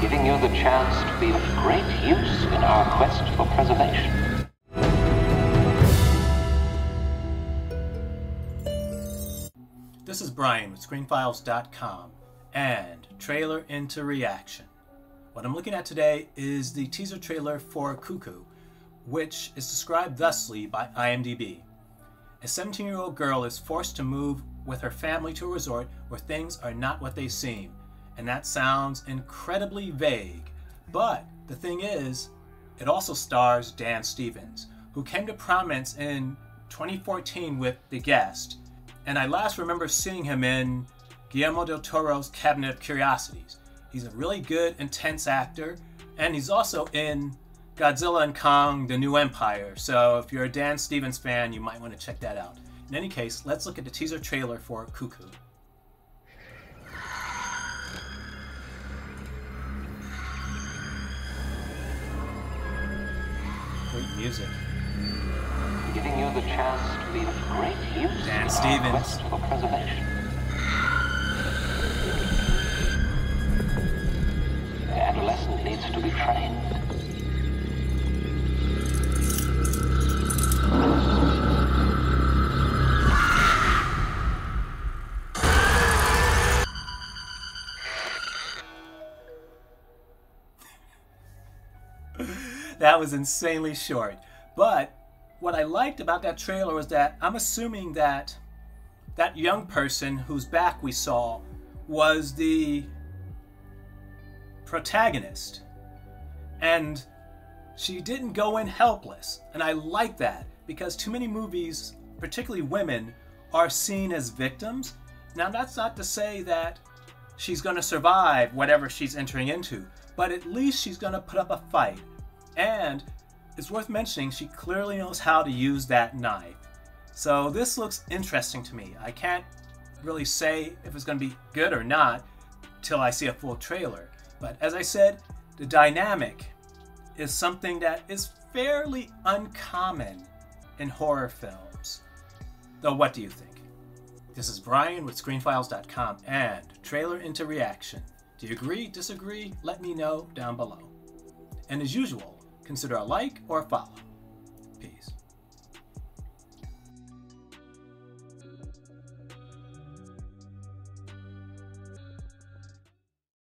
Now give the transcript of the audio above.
giving you the chance to be of great use in our quest for preservation. This is Brian with ScreenPhiles.com and Trailer into Reaction. What I'm looking at today is the teaser trailer for Cuckoo, which is described thusly by IMDb. A 17 year old girl is forced to move with her family to a resort where things are not what they seem. And that sounds incredibly vague. But the thing is, it also stars Dan Stevens, who came to prominence in 2014 with The Guest. And I last remember seeing him in Guillermo del Toro's Cabinet of Curiosities. He's a really good, intense actor, and he's also in Godzilla and Kong The New Empire. So if you're a Dan Stevens fan, you might want to check that out. In any case, let's look at the teaser trailer for Cuckoo. Great music. Giving you the chance to be of great use Dan Stevens. That was insanely short. But what I liked about that trailer was that I'm assuming that that young person whose back we saw was the protagonist. And she didn't go in helpless. And I like that because too many movies, particularly women, are seen as victims. Now, that's not to say that she's going to survive whatever she's entering into, but at least she's going to put up a fight. And it's worth mentioning she clearly knows how to use that knife. So this looks interesting to me. I can't really say if it's going to be good or not till I see a full trailer. But as I said, the dynamic is something that is fairly uncommon in horror films. Though, what do you think? This is Brian with ScreenPhiles.com and Trailer into Reaction. Do you agree, disagree? Let me know down below. And as usual, consider a like or a follow. Peace.